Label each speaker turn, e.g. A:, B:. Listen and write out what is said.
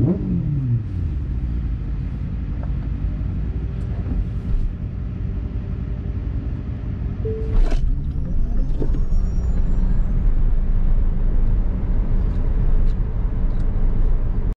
A: Mm-hmm.